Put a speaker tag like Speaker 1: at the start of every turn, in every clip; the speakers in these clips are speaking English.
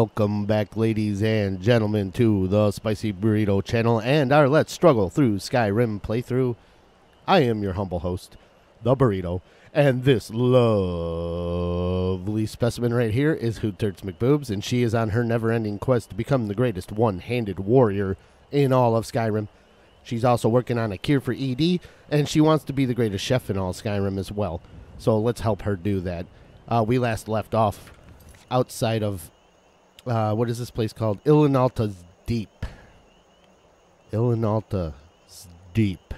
Speaker 1: Welcome back, ladies and gentlemen, to the Spicy Burrito channel and our Let's Struggle Through Skyrim playthrough. I am your humble host, the Burrito, and this lovely specimen right here is Hooterts McBoobs, and she is on her never ending quest to become the greatest one handed warrior in all of Skyrim. She's also working on a cure for ED, and she wants to be the greatest chef in all Skyrim as well. So let's help her do that. Uh, we last left off outside of uh, what is this place called? Ilinalta's Deep. Ilinalta's Deep.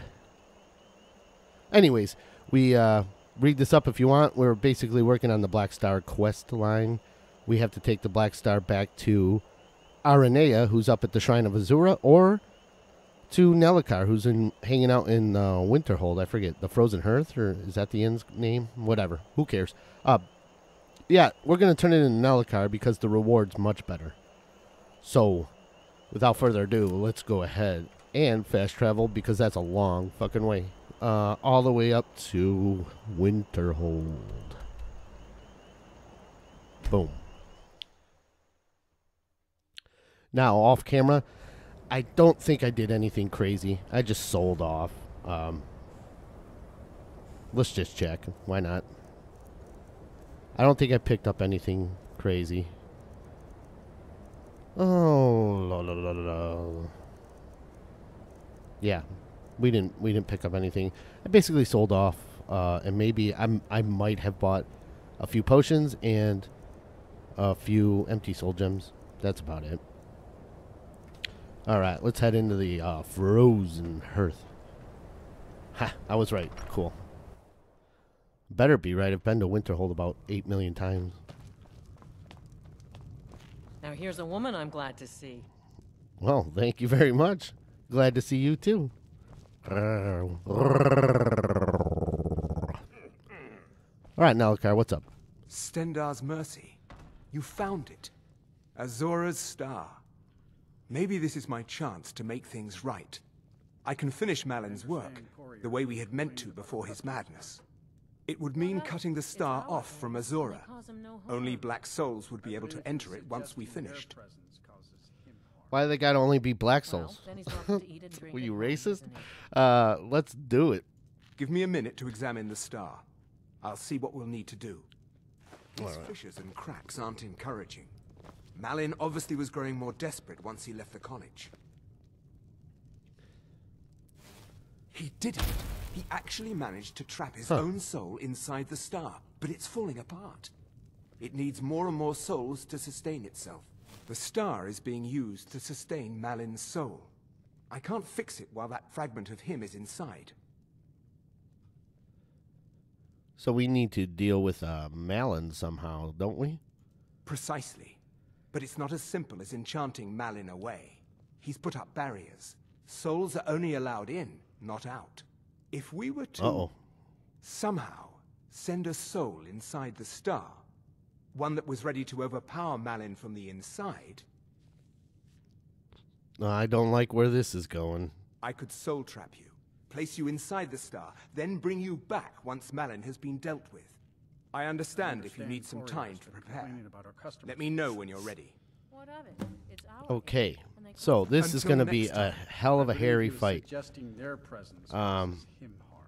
Speaker 1: Anyways, we uh, read this up if you want. We're basically working on the Black Star quest line. We have to take the Black Star back to Aranea, who's up at the Shrine of Azura, or to Nelacar, who's in hanging out in uh, Winterhold. I forget the Frozen Hearth, or is that the inn's name? Whatever. Who cares? Uh, yeah, we're gonna turn it into Nelacar because the reward's much better. So, without further ado, let's go ahead and fast travel because that's a long fucking way. Uh, all the way up to Winterhold. Boom. Now, off camera, I don't think I did anything crazy. I just sold off. Um, let's just check. Why not? I don't think I picked up anything crazy. Oh, la, la, la, la. yeah, we didn't we didn't pick up anything. I basically sold off, uh, and maybe I'm I might have bought a few potions and a few empty soul gems. That's about it. All right, let's head into the uh, frozen hearth. Ha! I was right. Cool. Better be right. I've been to Winterhold about 8 million times.
Speaker 2: Now here's a woman I'm glad to see.
Speaker 1: Well, thank you very much. Glad to see you too. All right, Nalakai, what's up?
Speaker 3: Stendarr's mercy. You found it. Azura's star. Maybe this is my chance to make things right. I can finish Malyn's work, the way we had meant to before his madness. It would mean cutting the star off from Azura. Only Black Souls would be able to enter it once we finished.
Speaker 1: Why do they gotta only be black souls? Were you racist? Uh, let's do it.
Speaker 3: Give me a minute to examine the star. I'll see what we'll need to do. These fissures and cracks aren't encouraging. Malyn obviously was growing more desperate once he left the college. He did it! He actually managed to trap his
Speaker 1: Huh.
Speaker 3: own soul inside the star, but it's falling apart. It needs more and more souls to sustain itself. The star is being used to sustain Malyn's soul. I can't fix it while that fragment of him is inside.
Speaker 1: So we need to deal with uh, Malyn somehow, don't we?
Speaker 3: Precisely. But it's not as simple as enchanting Malyn away. He's put up barriers. Souls are only allowed in, not out. If we were to
Speaker 1: Uh-oh.
Speaker 3: somehow send a soul inside the star, one that was ready to overpower Malyn from the inside,
Speaker 1: Uh, I don't like where this is going.
Speaker 3: I could soul trap you, place you inside the star, then bring you back once Malyn has been dealt with. I understand if you need some time to prepare. Let me know when you're ready.
Speaker 2: What of it? It's ours.
Speaker 1: Okay, so this is going to be a hell of a hairy fight.
Speaker 4: Suggesting their presence
Speaker 1: Um,
Speaker 4: him harm.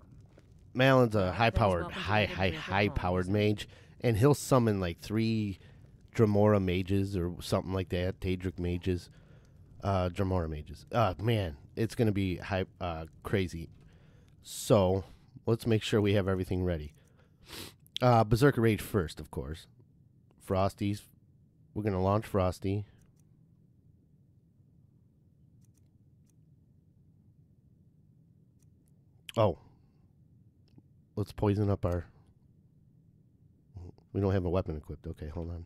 Speaker 1: Malyn's a high-powered, high, high, high-powered mage, and he'll summon like three Dremora mages or something like that, Daedric mages, uh, Dremora mages. Uh, man, it's gonna be high, uh, crazy. So let's make sure we have everything ready. Uh, Berserker Rage first, of course. Frosties, we're gonna launch Frosty. Oh, let's poison up our. We don't have a weapon equipped. Okay, hold on.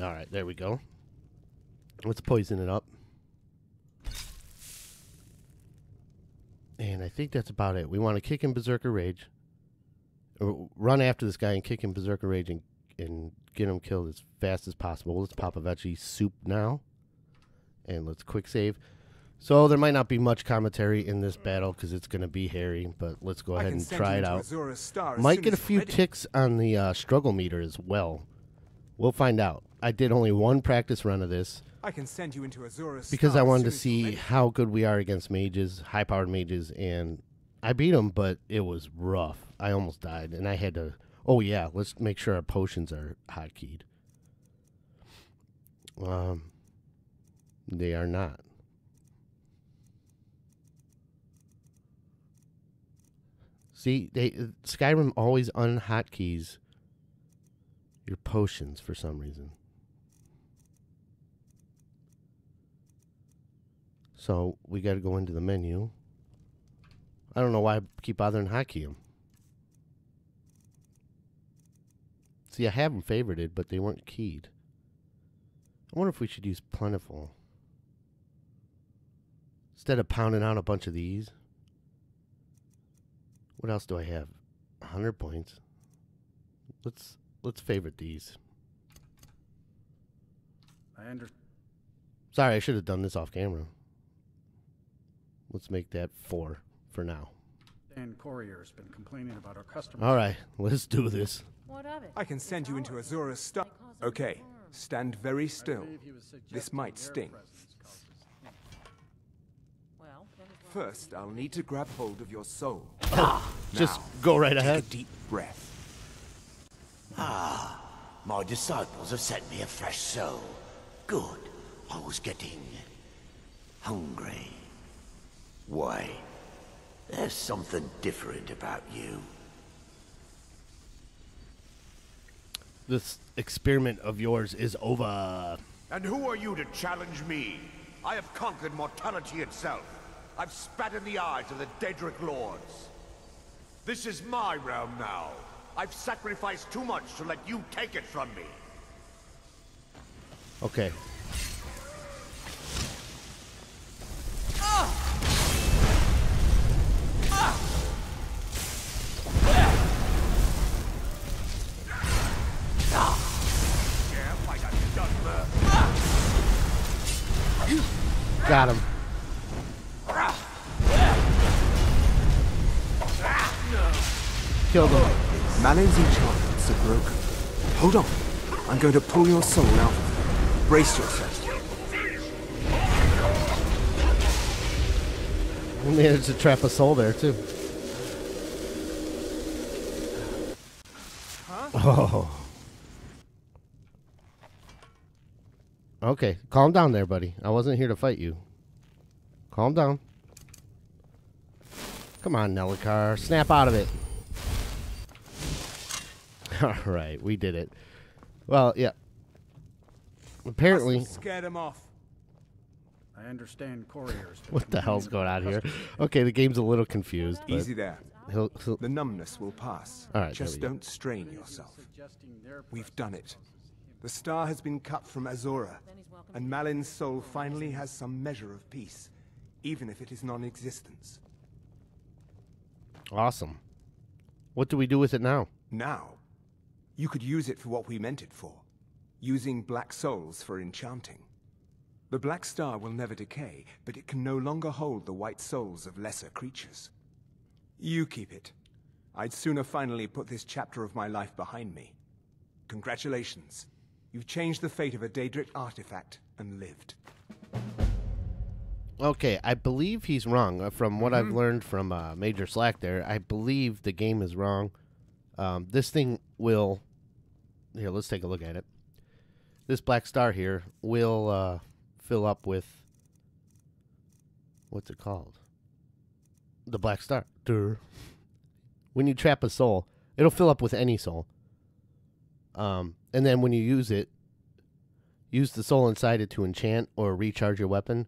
Speaker 1: All right, there we go. Let's poison it up. And I think that's about it. We want to kick in Berserker Rage. Or run after this guy and kick him Berserker Rage and, and get him killed as fast as possible. Let's pop a veggie soup now. And let's quick save. So there might not be much commentary in this battle because it's going to be hairy, but let's go ahead and try it out.
Speaker 3: Azura's star as
Speaker 1: Might get a few
Speaker 3: ready.
Speaker 1: ticks on the uh, struggle meter as well. We'll find out. I did only one practice run of this
Speaker 3: I can send you into Azura's
Speaker 1: because I wanted to
Speaker 3: soon as you're
Speaker 1: see how good we are against mages, high powered mages, and I beat them, but it was rough. I almost died, and I had to. Oh yeah, let's make sure our potions are hotkeyed. Um, they are not. See, they Skyrim always unhotkeys your potions for some reason. So we got to go into the menu. I don't know why I keep bothering hotkey them. See, I have them favorited, but they weren't keyed. I wonder if we should use plentiful instead of pounding out a bunch of these. What else do I have? 100 points. Let's let's favorite these.
Speaker 4: I under-
Speaker 1: Sorry, I should have done this off camera. Let's make that 4 for now.
Speaker 4: Understand Courier's been complaining about our customers.
Speaker 1: All right, let's do this.
Speaker 2: What of it?
Speaker 3: I can send you into. Azura's star.
Speaker 2: They cause them
Speaker 3: Okay, stand very still.
Speaker 4: believe he was
Speaker 3: This might sting.
Speaker 4: presence causes pain.
Speaker 2: Well, then as long as
Speaker 3: First, I'll need to grab hold of your soul.
Speaker 1: Just
Speaker 3: Now,
Speaker 1: go right
Speaker 3: Take a
Speaker 1: ahead.
Speaker 3: deep breath.
Speaker 5: Ah, My disciples have sent me a fresh soul. Good. I was getting hungry. Why? There's something different about you.
Speaker 1: This experiment of yours is over.
Speaker 6: And who are you to challenge me? I have conquered mortality itself. I've spat in the eyes of the Daedric Lords. This is my realm now. I've sacrificed too much to let you take it from me.
Speaker 1: Okay.
Speaker 6: Yeah, fight a done
Speaker 1: Got him. Killed him.
Speaker 3: Malyn's enchantments are broken. Hold on. I'm going to pull your soul out. Brace yourself.
Speaker 1: We managed to trap a soul there too. Huh? Oh. Okay, calm down there, buddy. I wasn't here to fight you. Calm down. Come on, Nelacar. Snap out of it. All right, we did it. Well, yeah. Apparently,
Speaker 3: scared him off.
Speaker 4: I understand Courier's
Speaker 1: what the hell's going on here? Okay, the game's a little confused. But
Speaker 3: Easy there.
Speaker 1: He'll, he'll,
Speaker 3: The numbness will pass.
Speaker 1: All right,
Speaker 3: Just don't strain yourself. We've done it. The star has been cut from Azura, and Malyn's soul finally has some measure of peace, even if it is non-existence.
Speaker 1: awesome. What do we do with it now?
Speaker 3: Now, you could use it for what we meant it for, using black souls for enchanting. The black star will never decay, but it can no longer hold the white souls of lesser creatures. You keep it. I'd sooner finally put this chapter of my life behind me. Congratulations. You've changed the fate of a Daedric artifact and lived.
Speaker 1: Okay, I believe he's wrong. Uh, From what I've learned from uh, Major Slack there, I believe the game is wrong. Um, this thing will. Here, let's take a look at it. This black star here will uh, fill up with. What's it called? The black star. When you trap a soul, it'll fill up with any soul. Um, and then when you use it, use the soul inside it to enchant or recharge your weapon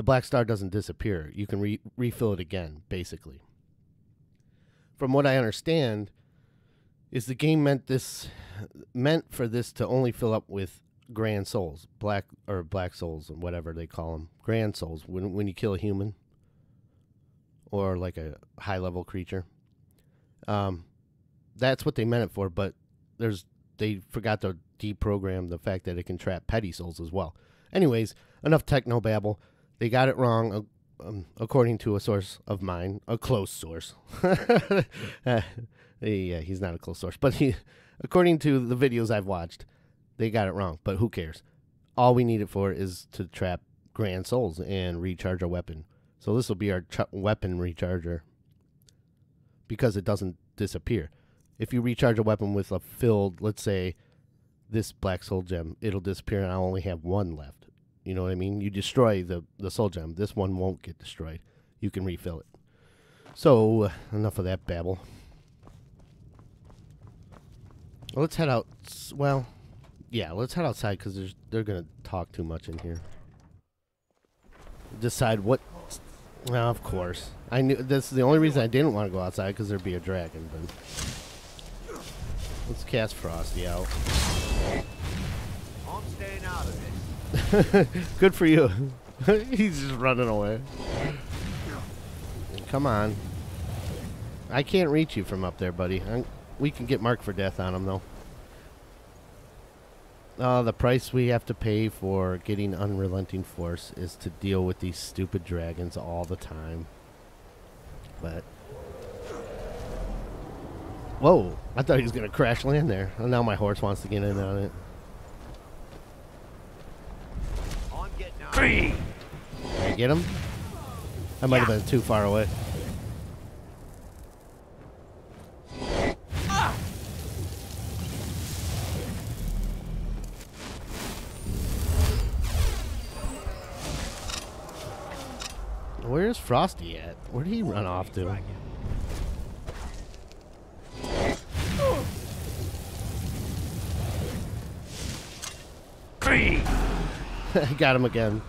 Speaker 1: the black star doesn't disappear. You can re- refill it again, basically. From what I understand, is the game meant this meant for this to only fill up with grand souls, black or black souls, whatever they call them, grand souls. When when you kill a human or like a high level creature, um, that's what they meant it for. But there's they forgot to deprogram the fact that it can trap petty souls as well. Anyways, enough techno babble They got it wrong, uh, um, according to a source of mine, a close source. Uh, yeah, he's not a close source, but he, according to the videos I've watched, they got it wrong. But who cares? All we need it for is to trap grand souls and recharge our weapon. So this will be our ch- weapon recharger because it doesn't disappear. If you recharge a weapon with a filled, let's say, this black soul gem, it'll disappear and I'll only have one left. You know what I mean? You destroy the, the soul gem. This one won't get destroyed. You can refill it. So, enough of that babble. Let's head out. Well, yeah, let's head outside because they're going to talk too much in here. Decide what. Well, of course. I knew that's the only reason I didn't want to go outside because there'd be a dragon. But let's cast Frosty out.
Speaker 6: I'm staying out of this.
Speaker 1: Good for you. He's just running away. Come on. I can't reach you from up there, buddy. i we can get marked for death on him, though. Uh, the price we have to pay for getting Unrelenting Force is to deal with these stupid dragons all the time. But. Whoa! I thought he was going to crash land there. And now my horse wants to get in on it.
Speaker 6: I'm getting out.
Speaker 1: Did I get him? I might have been too far away. Where's Frosty at? Where did he run off to? I got him again,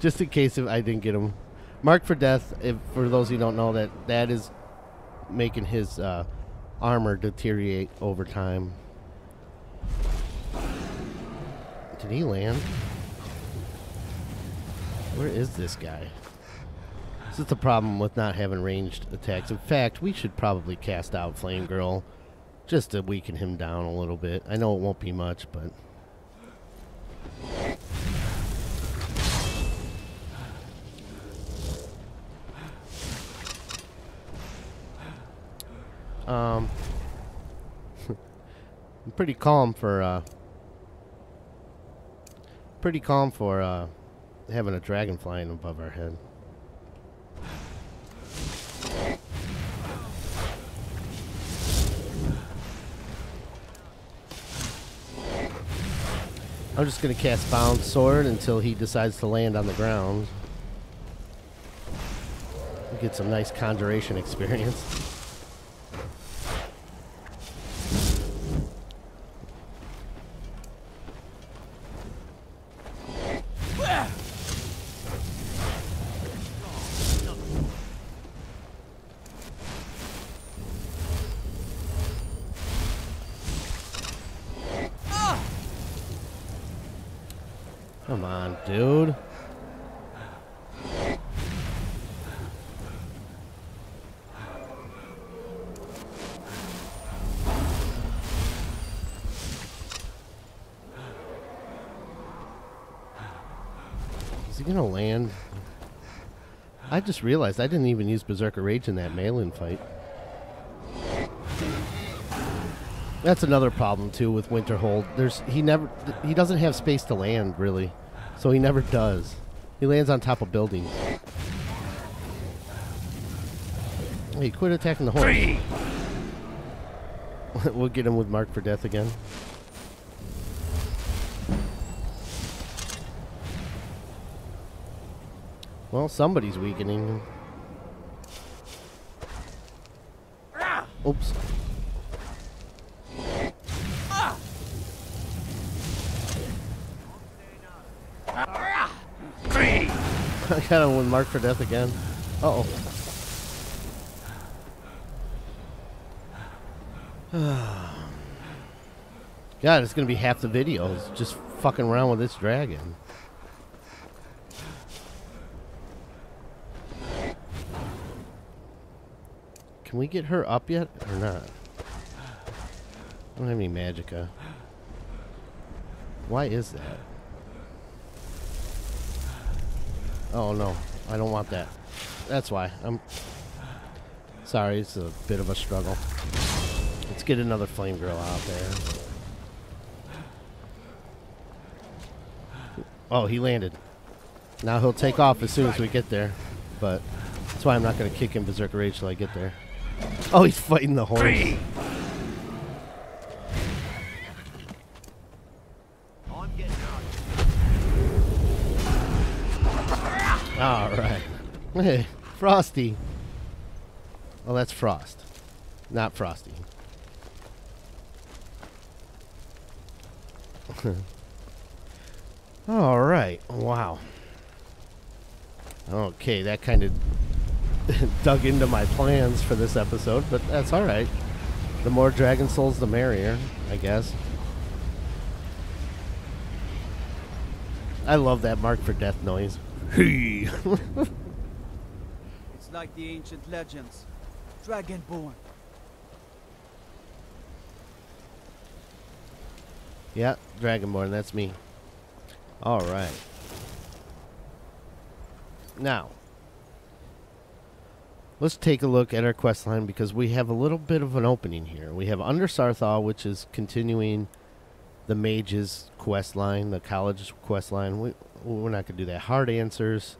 Speaker 1: just in case if I didn't get him. Mark for death. If for those who don't know that that is making his uh, armor deteriorate over time. Did he land? Where is this guy? This is the problem with not having ranged attacks. In fact, we should probably cast out Flame Girl just to weaken him down a little bit. I know it won't be much, but Um, I'm pretty calm for uh, pretty calm for uh, having a dragon flying above our head. I'm just gonna cast Bound Sword until he decides to land on the ground. Get some nice conjuration experience. Come on, dude. Is he gonna land? I just realized I didn't even use Berserker Rage in that Malyn fight. That's another problem too with Winterhold. There's he never he doesn't have space to land really, so he never does. He lands on top of buildings. Hey, quit attacking the horse. we'll get him with Mark for death again. Well, somebody's weakening. Oops. I got him with Mark for death again. Uh oh. God, it's gonna be half the videos just fucking around with this dragon. Can we get her up yet or not? I don't have any magicka. Why is that? Oh no, I don't want that. That's why. I'm sorry, it's a bit of a struggle. Let's get another flame girl out there. Oh, he landed. Now he'll take off as soon as we get there. But that's why I'm not going to kick him Berserker Rage till I get there. Oh, he's fighting the
Speaker 5: getting out.
Speaker 1: All right. Hey, Frosty. Well, that's Frost, not Frosty. All right. Wow. Okay, that kind of dug into my plans for this episode, but that's all right. The more Dragon Souls, the merrier, I guess. I love that mark for death noise. Hey.
Speaker 7: It's like the ancient legends. Dragonborn.
Speaker 1: Yeah, Dragonborn, that's me. All right. Now, let's take a look at our quest line because we have a little bit of an opening here. We have Under Saarthal, which is continuing the mage's quest line, the college quest line. We, we're not going to do that. Hard answers.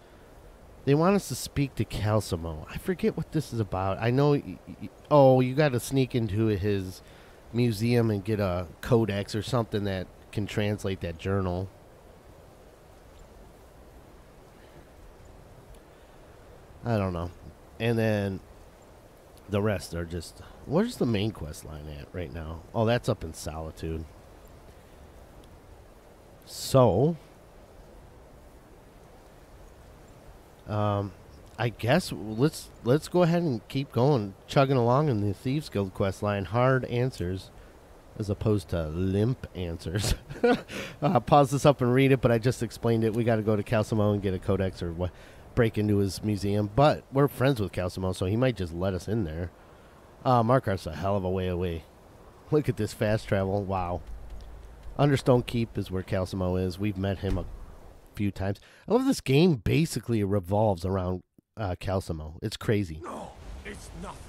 Speaker 1: They want us to speak to Calcimo. I forget what this is about. I know. Oh, you got to sneak into his museum and get a codex or something that can translate that journal. I don't know. And then the rest are just where's the main quest line at right now? Oh, that's up in Solitude. So, um, I guess let's let's go ahead and keep going, chugging along in the Thieves Guild quest line. Hard answers, as opposed to limp answers. uh, pause this up and read it, but I just explained it. We got to go to Calcimo and get a codex or what, break into his museum. But we're friends with Calcimo, so he might just let us in there. Uh, Markarth's a hell of a way away. Look at this fast travel. Wow. Understone Keep is where Calcimo is. We've met him a few times. I love this game basically revolves around uh, Calcimo. It's crazy.
Speaker 6: No, it's nothing.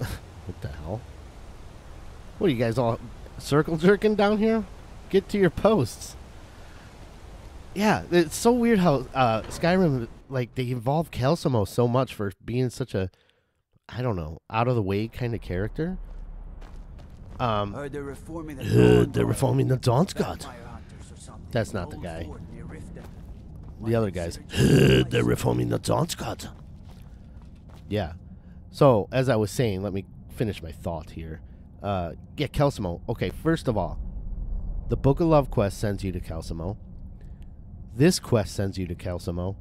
Speaker 1: What the hell? What are you guys all circle jerking down here? Get to your posts. Yeah, it's so weird how uh, Skyrim like they involve Calcimo so much for being such a I don't know, out of the way kind of character. Um
Speaker 7: Heard they're reforming the
Speaker 1: uh, they're reforming the Dawnguard.
Speaker 7: Vampire hunters or something.
Speaker 1: That's not the guy.
Speaker 7: fort near Riften.
Speaker 1: The other guys, they're reforming the Dawnguard. Yeah. So, as I was saying, let me finish my thought here. Uh, yeah, Calcimo. Okay, first of all, the Book of Love quest sends you to Calcimo. This quest sends you to Calcimo.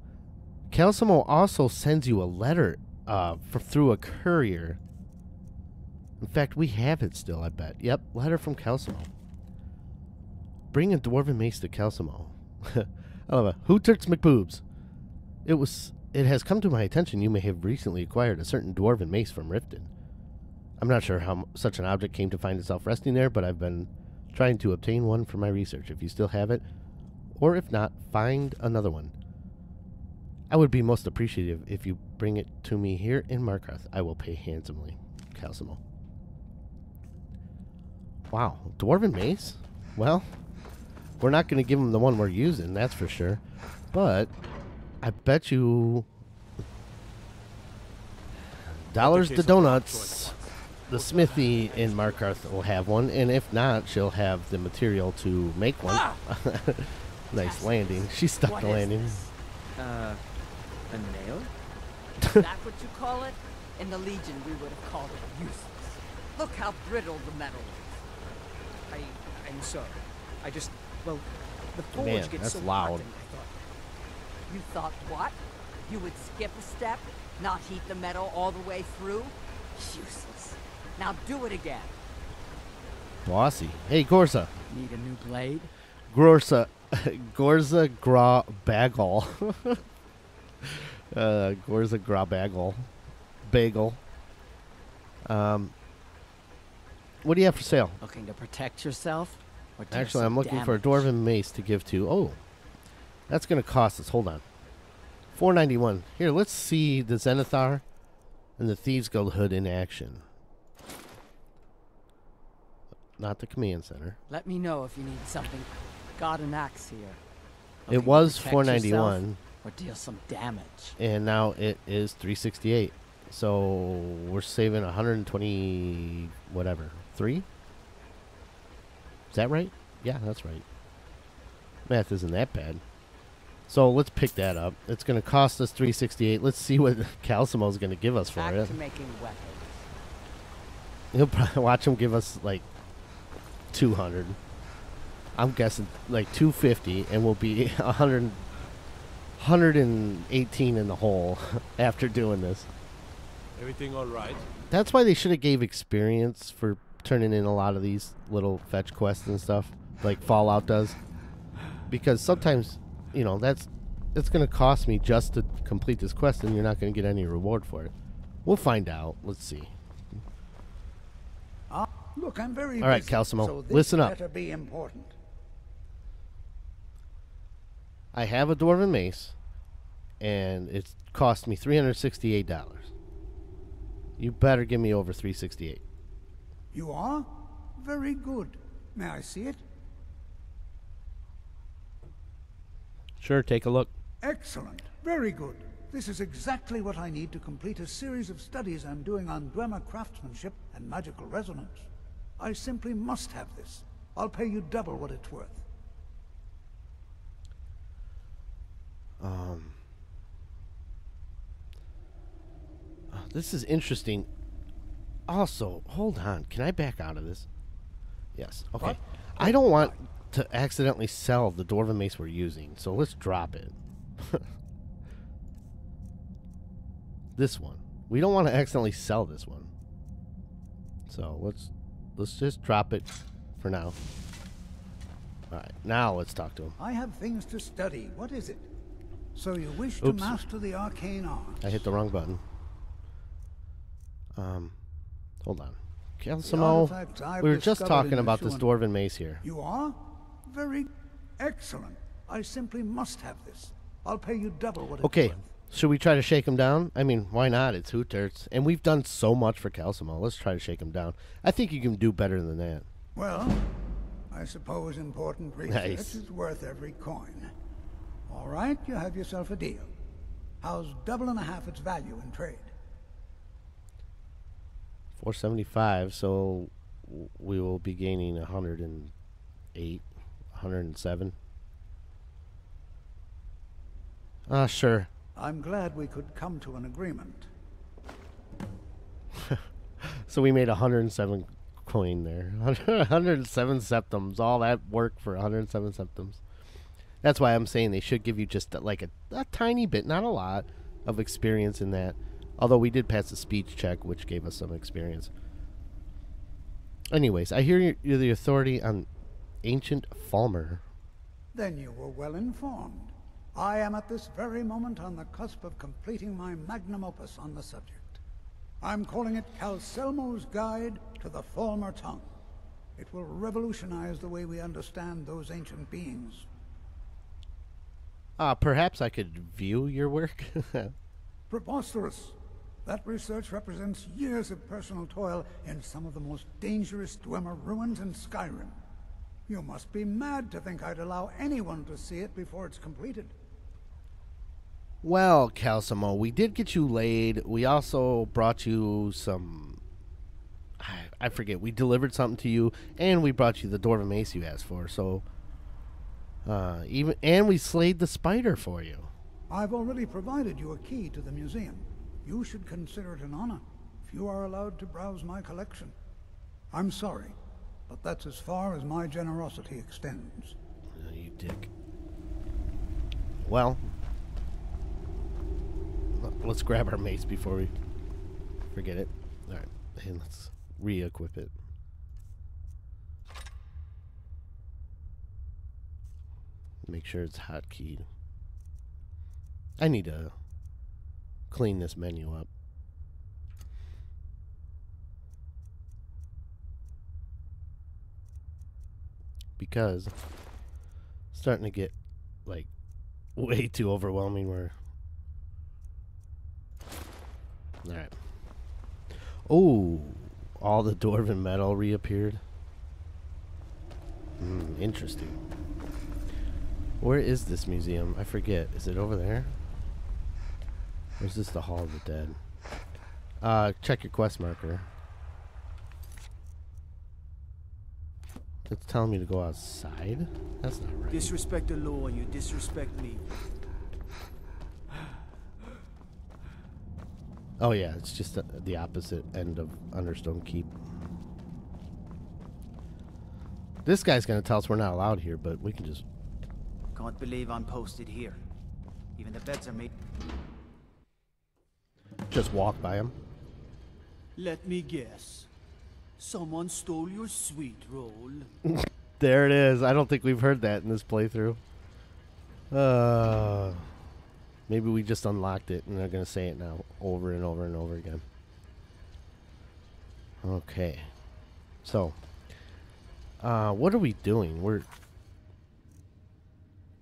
Speaker 1: Calcimo also sends you a letter uh, for, through a courier. In fact, we have it still, I bet. Yep, letter from Calcimo. Bring a dwarven mace to Calcimo. I love it. Who turks? It was. It has come to my attention you may have recently acquired a certain dwarven mace from Riften. I'm not sure how such an object came to find itself resting there, but I've been trying to obtain one for my research. If you still have it, or if not, find another one. I would be most appreciative if you bring it to me here in Markarth. I will pay handsomely. Calcimo. Wow, dwarven mace. Well, we're not going to give him the one we're using, that's for sure. But I bet you dollars to donuts. The smithy in Markarth will have one, and if not, she'll have the material to make one. Ah! nice landing. She stuck
Speaker 2: What
Speaker 1: the landing.
Speaker 8: Uh, a nail?
Speaker 2: Is that what you call it? In the Legion, we would have called it useless. Look how brittle the metal is.
Speaker 8: I, I'm sorry. I just, well, the forge
Speaker 1: Man,
Speaker 8: gets
Speaker 1: that's
Speaker 8: so
Speaker 1: loud.
Speaker 8: hot I thought,
Speaker 2: You thought what? You would skip a step? Not heat the metal all the way through? Useless. Now do it again.
Speaker 1: Bossy. Hey, Gorsa.
Speaker 8: need a new blade?
Speaker 1: Gorsa. Gorza Gra Bagel. uh, Gorza Gra Bagel. Bagel. Um, what do you have for sale?
Speaker 2: Looking to protect yourself?
Speaker 1: Actually, I'm looking for a dwarven mace to give to. Oh, that's going to cost us. Hold on. 491. Here, let's see the Zenithar and the Thieves Guild hood in action. Not the command center.
Speaker 2: Let me know if you need something. Got an axe here.
Speaker 1: It
Speaker 2: Looking to
Speaker 1: was 491.
Speaker 2: Or deal some damage.
Speaker 1: and now it is 368 so we're saving 120 whatever. Three? Is that right? Yeah that's right. Math isn't that bad. So let's pick that up. It's going to cost us 368 let's see what calcimo is going to give us for
Speaker 2: Back
Speaker 1: it
Speaker 2: to making weapons.
Speaker 1: he'll probably watch him give us like 200 i'm guessing like 250 and we'll be 100 118 in the hole after doing this
Speaker 9: Everything all right?
Speaker 1: That's why they should have gave experience for turning in a lot of these little fetch quests and stuff, like Fallout does. Because sometimes, you know, that's it's going to cost me just to complete this quest, and you're not going to get any reward for it. We'll find out. Let's see.
Speaker 10: Ah, look, I'm very
Speaker 1: All right,
Speaker 10: busy,
Speaker 1: Calcimo,
Speaker 10: so
Speaker 1: listen up.
Speaker 10: be important.
Speaker 1: I have a dwarven mace, and it's cost me three hundred sixty-eight dollars. You better give me over three sixty-eight.
Speaker 10: You are? Very good. May I see it?
Speaker 1: Sure, take a look.
Speaker 10: Excellent. Very good. This is exactly what I need to complete a series of studies I'm doing on Dwemer craftsmanship and magical resonance. I simply must have this. I'll pay you double what it's worth.
Speaker 1: Um, oh, this is interesting. Also, hold on. Can I back out of this? Yes. Okay.
Speaker 10: What?
Speaker 1: I don't want to accidentally sell the dwarven mace we're using, so let's drop it. this one. We don't want to accidentally sell this one. So let's let's just drop it for now. All right. Now let's talk to him.
Speaker 10: I have things to study. What is it? So you wish to master the arcane art?
Speaker 1: I hit the wrong button. Um, hold on.
Speaker 10: The
Speaker 1: Calcimo,
Speaker 10: artifacts I've
Speaker 1: we were just talking about this dwarven mace here.
Speaker 10: You are? Very excellent. I simply must have this. I'll pay you double what it's
Speaker 1: Okay,
Speaker 10: worth.
Speaker 1: should we try to shake him down? I mean, why not? It's Hooterts, and we've done so much for Calcimo. Let's try to shake him down. I think you can do better than that.
Speaker 10: Well, I suppose important research
Speaker 1: Nice.
Speaker 10: is worth every coin. All right, you have yourself a deal. How's double and a half its value in trade?
Speaker 1: 475, so we will be gaining 108, 107. Ah, sure.
Speaker 10: I'm glad we could come to an agreement.
Speaker 1: So we made 107 coin there. 107 septims. All that work for 107 septims. That's why I'm saying they should give you just uh, like a, a tiny bit, not a lot, of experience in that. Although we did pass the speech check, which gave us some experience. Anyways, I hear you're, the authority on ancient Falmer.
Speaker 10: Then you were well informed. I am at this very moment on the cusp of completing my magnum opus on the subject. I'm calling it Calcelmo's Guide to the Falmer Tongue. It will revolutionize the way we understand those ancient beings.
Speaker 1: Uh, perhaps I could view your work.
Speaker 10: Preposterous. That research represents years of personal toil in some of the most dangerous Dwemer ruins in Skyrim. You must be mad to think I'd allow anyone to see it before it's completed.
Speaker 1: Well, Calcimo, we did get you laid. We also brought you some. I, I forget. We delivered something to you, and we brought you the dwarven mace you asked for. So, uh, even and we slayed the spider for you.
Speaker 10: I've already provided you a key to the museum. You should consider it an honor if you are allowed to browse my collection. I'm sorry, but that's as far as my generosity extends.
Speaker 1: Uh, you dick. Well, let's grab our mace before we forget it. All right, and let's re-equip it. Make sure it's hotkeyed. I need to clean this menu up. Because starting to get like way too overwhelming where All right. Oh, all the dwarven metal reappeared. Hmm, interesting. Where is this museum? I forget. Is it over there? Or is this the Hall of the Dead? Uh, check your quest marker. It's telling me to go outside? That's not right.
Speaker 7: Disrespect the law and you disrespect me.
Speaker 1: Oh yeah, it's just the, the opposite end of Understone Keep. This guy's gonna tell us we're not allowed here, but we can just
Speaker 7: Can't believe I'm posted here. Even the beds are made.
Speaker 1: just walk by him.
Speaker 7: Let me guess. Someone stole your sweet roll.
Speaker 1: There it is. I don't think we've heard that in this playthrough. Uh, maybe we just unlocked it and they're gonna say it now over and over and over again. Okay, so uh, what are we doing? We're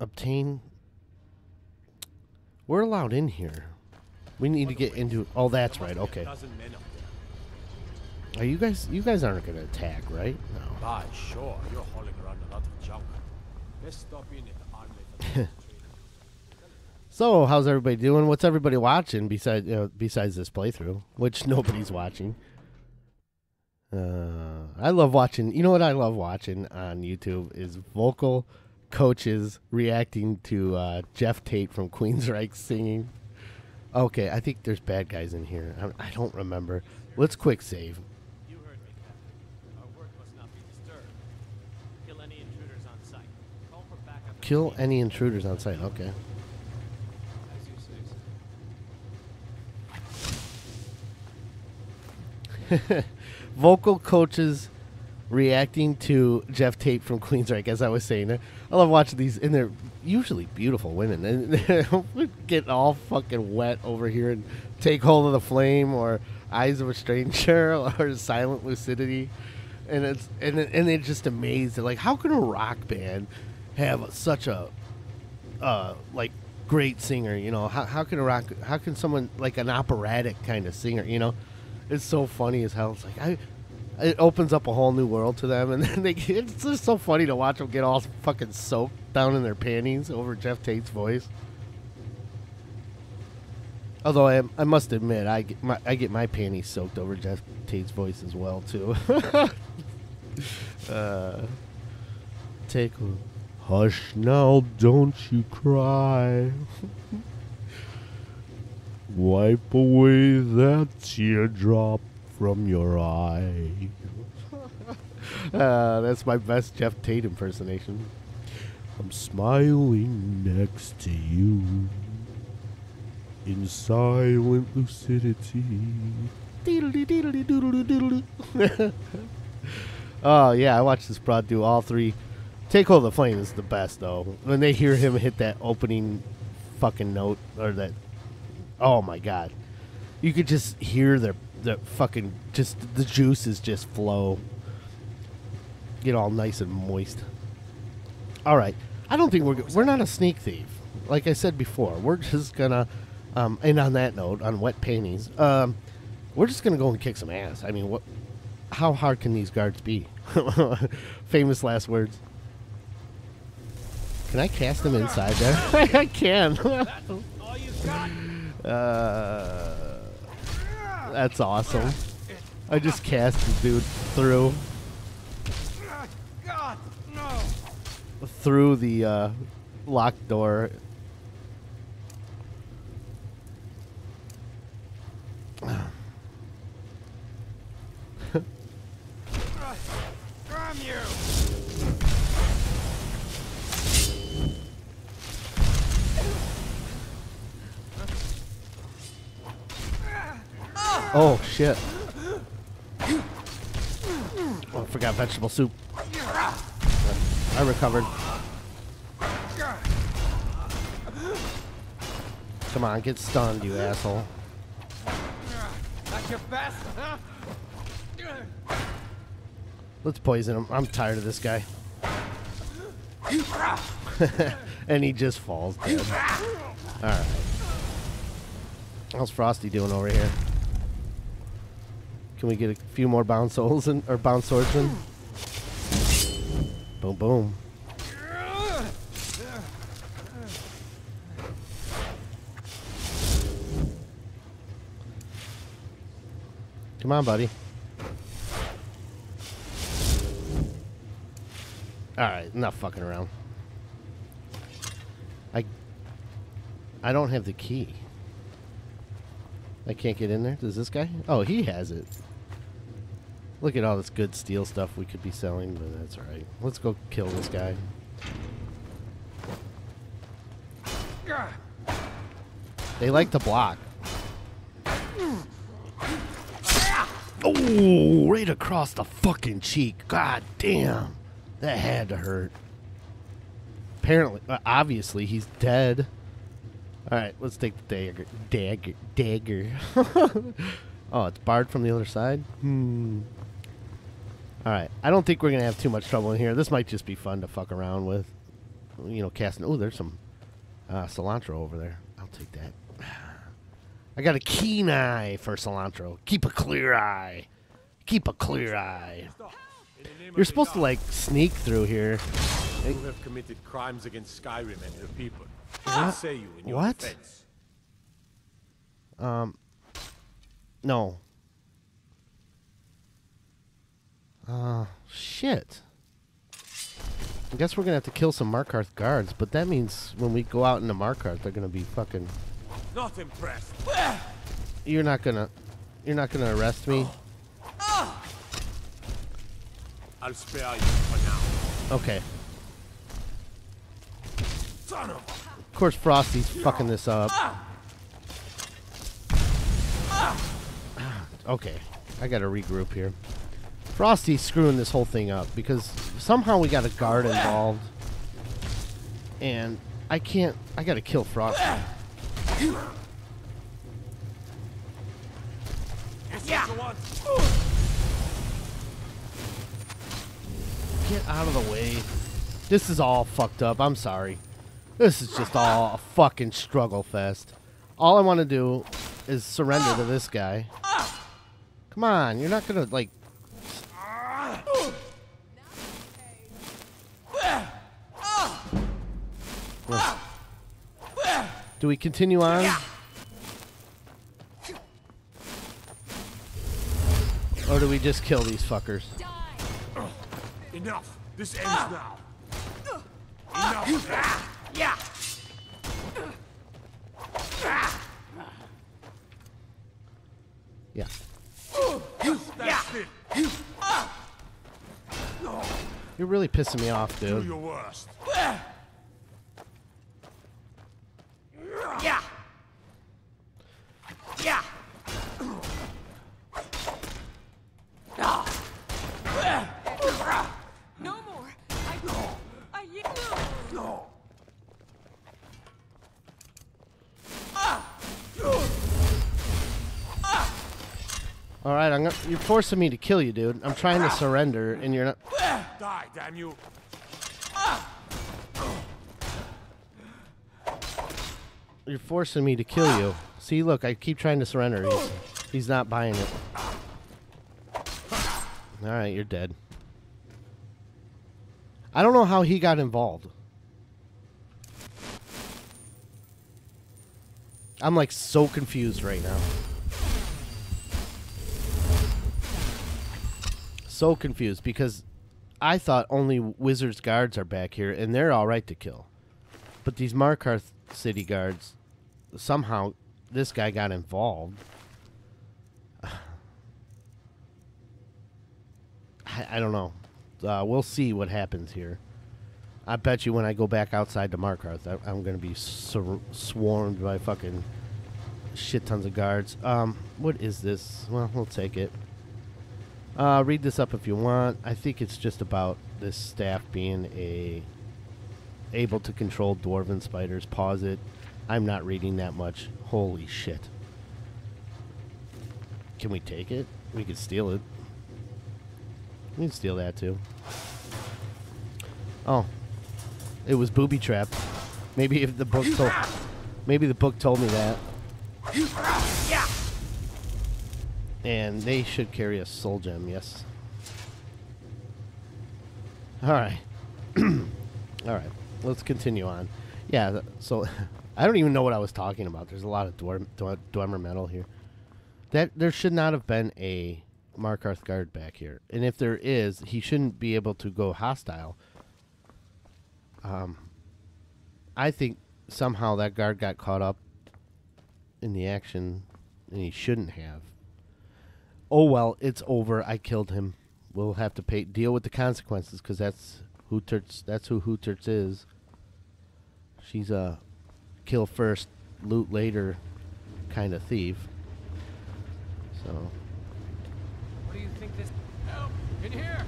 Speaker 1: obtain. We're allowed in here. We need to get into. Oh, that's right. Okay.
Speaker 9: Dozen men up there.
Speaker 1: Are you guys? You guys aren't gonna attack, right? No.
Speaker 9: By sure, you're hauling around a lot of junk. Let's stop in at the army for.
Speaker 1: So, how's everybody doing? What's everybody watching besides you know, besides this playthrough, which nobody's watching? Uh, I love watching. You know what I love watching on YouTube is vocal coaches reacting to uh, Geoff Tate from Queensryche singing. Okay, I think there's bad guys in here. I, I don't remember. Let's quick save.
Speaker 11: You heard me, Captain. Our work must not be disturbed. Kill any intruders on sight. Call for backup.
Speaker 1: Kill
Speaker 11: any-
Speaker 1: intruders on site. Okay.
Speaker 11: As you say, sir.
Speaker 1: vocal coaches reacting to Geoff Tate from Queensryche, as I was saying. I love watching these, and they're usually beautiful women. And they're getting all fucking wet over here and take hold of the flame, or Eyes of a Stranger, or Silent Lucidity. And it's and and they're just amazed. They're like, how can a rock band have such a uh, like great singer? You know, how, how can a rock? How can someone like an operatic kind of singer? You know, it's so funny as hell. It's like I, it opens up a whole new world to them, and then they it's just so funny to watch them get all fucking soaked down in their panties over Geoff Tate's voice. Although I, I must admit, I get my I get my panties soaked over Geoff Tate's voice as well too. uh, take a hush now, don't you cry. Wipe away that teardrop from your eye. uh, that's my best Geoff Tate impersonation. I'm smiling next to you in silent lucidity. Deedly deedly doodly doodly. oh yeah, I watched this broad do all three. Take hold of the flame is the best though. When they hear him hit that opening fucking note or that oh my god. You could just hear the the fucking just the juices just flow. Get all nice and moist. All right. I don't think we're we're not a sneak thief. Like I said before, we're just gonna um, and on that note, on wet panties, um, we're just gonna go and kick some ass. I mean, what? How hard can these guards be? Famous last words. Can I cast them inside there? I can.
Speaker 11: All you've got?
Speaker 1: Uh, that's awesome. I just cast the dude through
Speaker 11: God, no!
Speaker 1: through the uh, locked door.
Speaker 11: From you!
Speaker 1: Oh shit! Oh, I forgot vegetable soup. I recovered. Come on, get stunned, you asshole.
Speaker 11: That's your best, huh?
Speaker 1: Let's poison him. I'm tired of this guy. and he just falls dead. Alright. How's Frosty doing over here? Can we get a few more bound souls and or bound swordsmen? Boom, boom. Come on, buddy. Alright, not fucking around. I I don't have the key. I can't get in there. Does this guy? Oh, he has it. Look at all this good steel stuff we could be selling, but that's alright. Let's go kill this guy. They like to block. Oh, right across the fucking cheek. God damn. That had to hurt. Apparently, uh, obviously, he's dead. All right, let's take the dagger. Dagger. Dagger. oh, it's barred from the other side? Hmm. All right. I don't think we're going to have too much trouble in here. This might just be fun to fuck around with. You know, casting. Oh, there's some uh, cilantro over there. I'll take that. I got a keen eye for cilantro. Keep a clear eye. Keep a clear eye. You're supposed to like sneak through here.
Speaker 9: You have committed crimes against Skyrim and her people.
Speaker 1: What?
Speaker 9: What say you in your
Speaker 1: What?
Speaker 9: defense?
Speaker 1: Um. No. Uh, shit. I guess we're gonna have to kill some Markarth guards, but that means when we go out into Markarth, they're gonna be fucking.
Speaker 9: Not impressed.
Speaker 1: You're not gonna. You're not gonna arrest me.
Speaker 9: I'll spare you for now.
Speaker 1: Okay.
Speaker 9: Son of
Speaker 1: Of course, Frosty's fucking this up. Okay, I gotta regroup here. Frosty's screwing this whole thing up because somehow we got a guard involved, and I can't. I gotta kill Frosty.
Speaker 9: Yeah.
Speaker 1: Get out of the way. This is all fucked up. I'm sorry. This is just all a fucking struggle fest. All I want to do is surrender to this guy. Come on, you're not gonna like. Do we continue on? Or do we just kill these fuckers?
Speaker 9: Enough. This ends now. Enough.
Speaker 2: Yeah.
Speaker 1: Yeah.
Speaker 9: That's it.
Speaker 1: You're really pissing me off,
Speaker 9: Do
Speaker 1: dude.
Speaker 9: your worst.
Speaker 2: Yeah. Yeah. No more. I I no.
Speaker 1: All right, I'm gonna, you're forcing me to kill you, dude. I'm trying to surrender, and you're not.
Speaker 9: Die, damn you.
Speaker 1: You're forcing me to kill you. See, look, I keep trying to surrender. He's, he's not buying it. All right, you're dead. I don't know how he got involved. I'm like so confused right now. So confused because I thought only Wizards guards are back here and they're all right to kill. But these Markarth city guards, somehow this guy got involved. I, I don't know. Uh, we'll see what happens here. I bet you when I go back outside to Markarth, I, I'm going to be swarmed by fucking shit tons of guards. Um, what is this? Well, we'll take it. Uh, read this up if you want. I think it's just about this staff being a able to control dwarven spiders. Pause it. I'm not reading that much. Holy shit. Can we take it? We could steal it. We can steal that too. Oh, it was booby trapped. Maybe if the book told, maybe the book told me that.
Speaker 2: Yeah.
Speaker 1: And they should carry a soul gem, yes. Alright. Alright. Let's continue on. Yeah, so I don't even know what I was talking about. There's a lot of Dwar- Dwemer metal here. That there should not have been a Markarth guard back here. And if there is, he shouldn't be able to go hostile. Um I think somehow that guard got caught up in the action and he shouldn't have. Oh well, it's over. I killed him. We'll have to pay deal with the consequences because that's who Tertz. That's who Hooterts is. She's a kill first, loot later kind of thief. So
Speaker 11: What do you think this? Help! In here!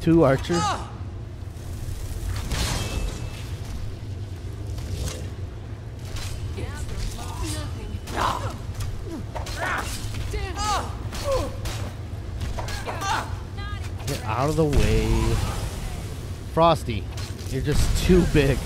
Speaker 1: two archers. Get out of the way. Frosty, you're just too big.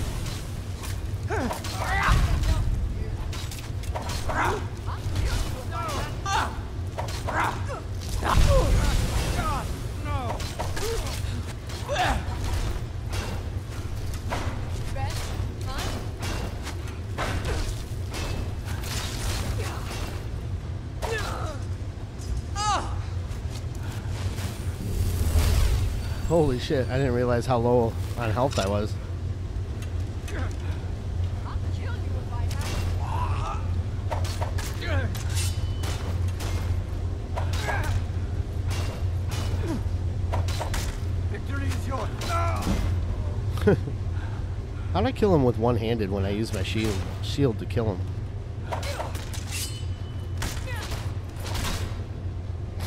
Speaker 1: Shit, I didn't realize how low on health I was. How'd I kill him with one handed when I used my shield shield to kill him?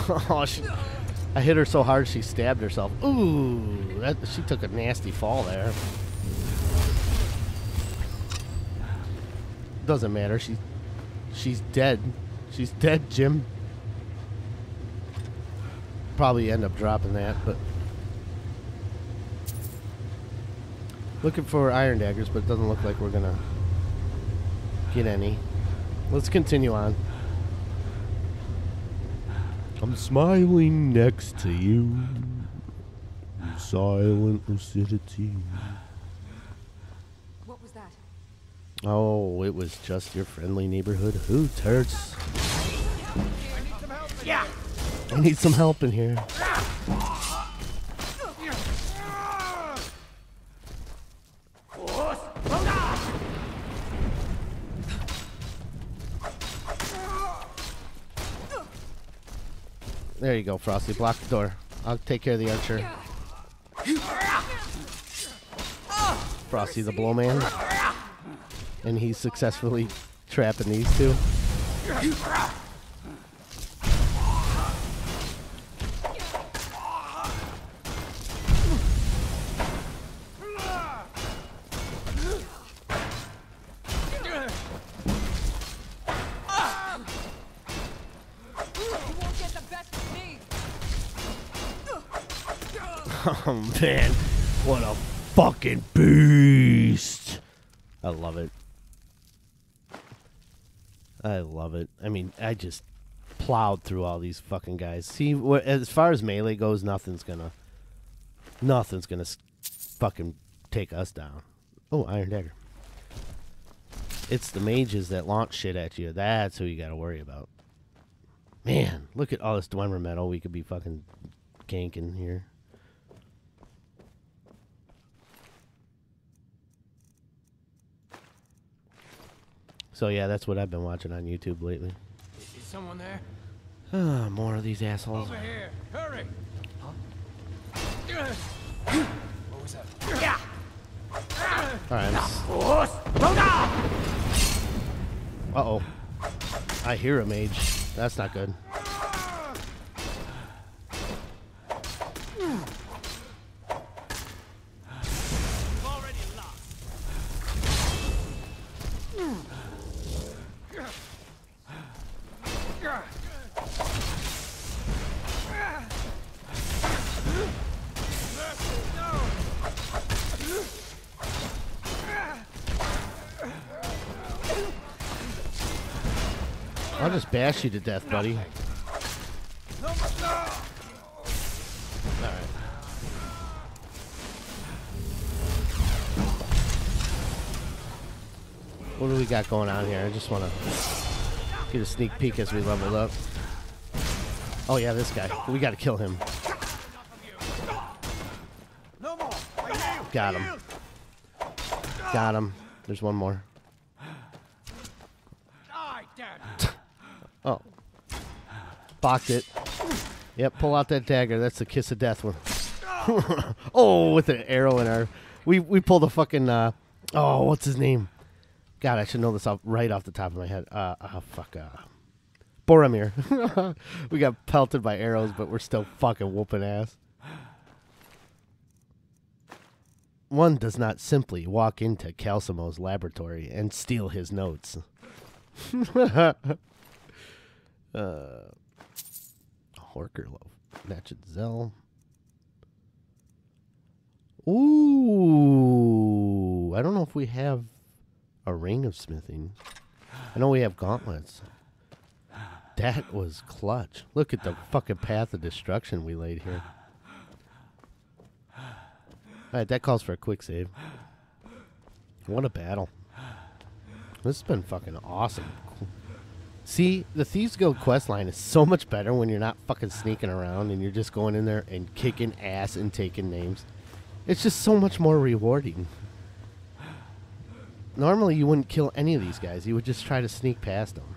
Speaker 1: oh, I hit her so hard she stabbed herself. Ooh, that, she took a nasty fall there. Doesn't matter. She, she's dead. She's dead, Jim. Probably end up dropping that, but looking for iron daggers, but it doesn't look like we're gonna get any. Let's continue on. I'm smiling next to you. in Silent lucidity.
Speaker 2: What was that?
Speaker 1: Oh, it was just your friendly neighborhood Hooters.
Speaker 6: Yeah.
Speaker 1: I need some help in here. There you go, Frosty. Block the door. I'll take care of the archer. Frosty the Blowman. And he's successfully trapping these two. Man, what a fucking beast! I love it. I love it. I mean, I just plowed through all these fucking guys. See, as far as melee goes, nothing's gonna, nothing's gonna fucking take us down. Oh, Iron Dagger. It's the mages that launch shit at you. That's who you got to worry about. Man, look at all this Dwemer metal we could be fucking ganking here. So yeah, that's what I've been watching on YouTube lately.
Speaker 11: Is someone there?
Speaker 1: Ah, more of these assholes.
Speaker 11: Over here! Hurry! Huh? What was that?
Speaker 6: Yeah.
Speaker 1: All right. Uh oh. I hear a mage. That's not good. What just bash you to death, buddy. Alright. What do we got going on here? I just want to get a sneak peek as we level up. Oh yeah, this guy. We got to kill him. Got him. Got him. There's one more. Oh. Balked it. Yep, pull out that dagger. That's the kiss of death one. oh, with an arrow in our. We we pulled a fucking. Uh, oh, what's his name? God, I should know this off right off the top of my head. Uh, uh fuck. Uh, Boromir. we got pelted by arrows, but we're still fucking whooping ass. One does not simply walk into Calcelmo's laboratory and steal his notes. uh, Horker loaf. Natchet Zell. Ooh. I don't know if we have a ring of smithing. I know we have gauntlets. That was clutch. Look at the fucking path of destruction we laid here. Alright, that calls for a quick save. What a battle. This has been fucking awesome. See, the Thieves Guild quest line is so much better when you're not fucking sneaking around and you're just going in there and kicking ass and taking names. It's just so much more rewarding. Normally, you wouldn't kill any of these guys. You would just try to sneak past them.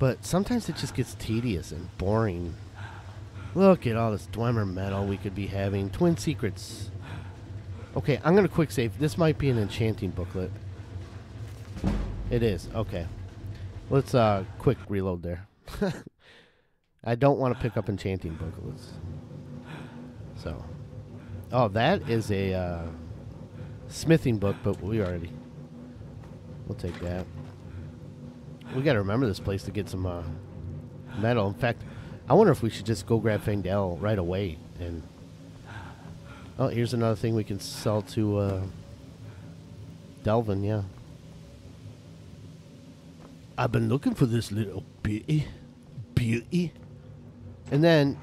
Speaker 1: But sometimes it just gets tedious and boring. Look at all this Dwemer metal we could be having. Twin Secrets. Okay, I'm going to quick save. This might be an enchanting booklet. It is. Okay. Let's uh quick reload there. I don't want to pick up enchanting booklets. So. Oh, that is a uh, smithing book, but we already. We'll take that. We got to remember this place to get some uh, metal. In fact, I wonder if we should just go grab Faendal right away. And oh, here's another thing we can sell to uh, Delvin. Yeah. I've been looking for this little beauty, beauty, and then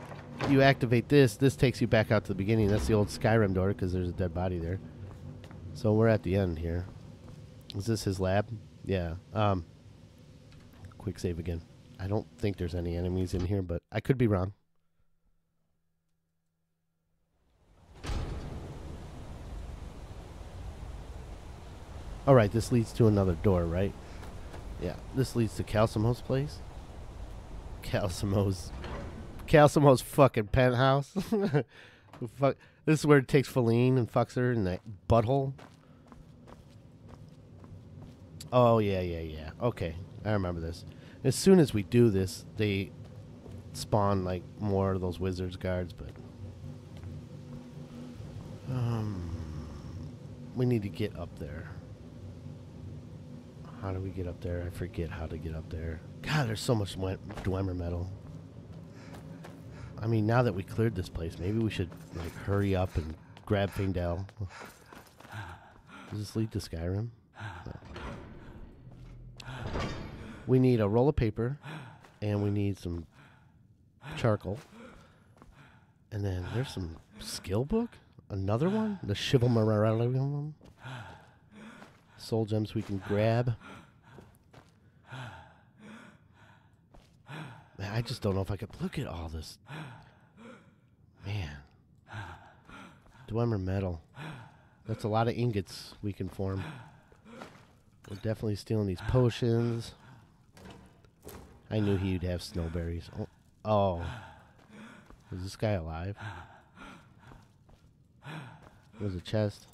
Speaker 1: you activate this. This takes you back out to the beginning. That's the old Skyrim door because there's a dead body there. So we're at the end here. Is this his lab? Yeah. Um, quick save again. I don't think there's any enemies in here, but I could be wrong. All right, this leads to another door, right? Yeah, this leads to Calcelmo's place. Calcelmo's, Calcelmo's fucking penthouse. Fuck, this is where it takes Feline and fucks her in that butthole. Oh yeah, yeah, yeah. Okay, I remember this. As soon as we do this, they spawn like more of those wizards guards, but um, we need to get up there. How do we get up there? I forget how to get up there. God, there's so much Dwemer metal. I mean, now that we cleared this place, maybe we should like hurry up and grab Faendal. Does this lead to Skyrim? No. We need a roll of paper, and we need some charcoal. And then there's some skill book. Another one, the Chivalry. Soul gems we can grab. Man, I just don't know if I could look at all this. Man. Dwemer metal. That's a lot of ingots we can form. We're definitely stealing these potions. I knew he'd have snowberries. Oh, oh. Is this guy alive? There's a chest.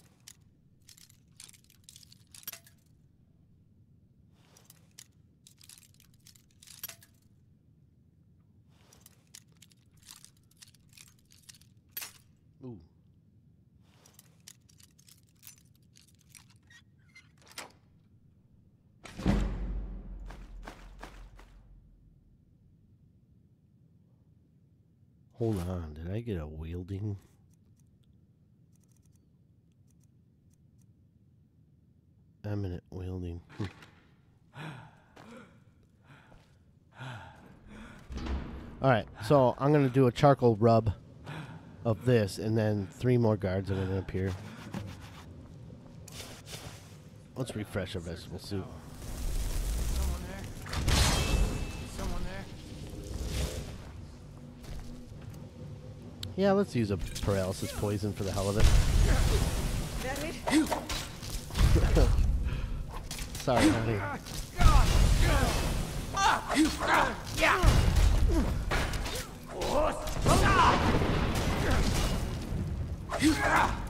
Speaker 1: Hold on, did I get a wielding? Eminent wielding. Hmm. Alright, so I'm going to do a charcoal rub of this, and then three more guards are going to appear. Let's refresh our vegetable soup. Yeah, let's use a paralysis poison for the hell of it. Sorry, honey.
Speaker 12: That's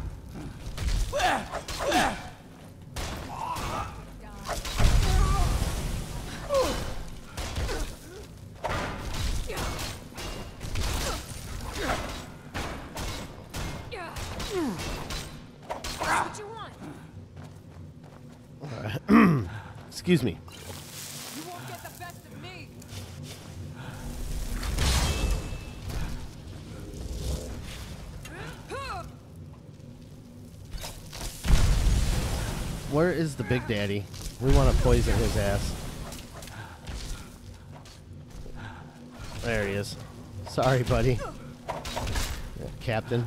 Speaker 1: Excuse me.
Speaker 2: You won't get the best of me.
Speaker 1: Where is the big daddy? We want to poison his ass. There he is. Sorry, buddy. Captain.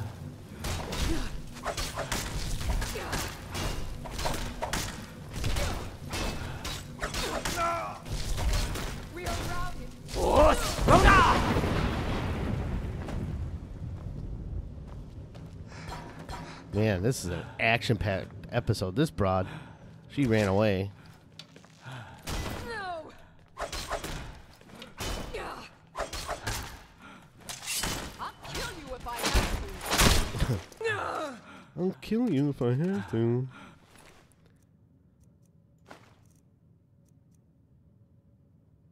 Speaker 1: This is an action-packed episode. This broad, she ran away.
Speaker 2: No. I'll kill you if I have to.
Speaker 1: I'll kill you if I have to.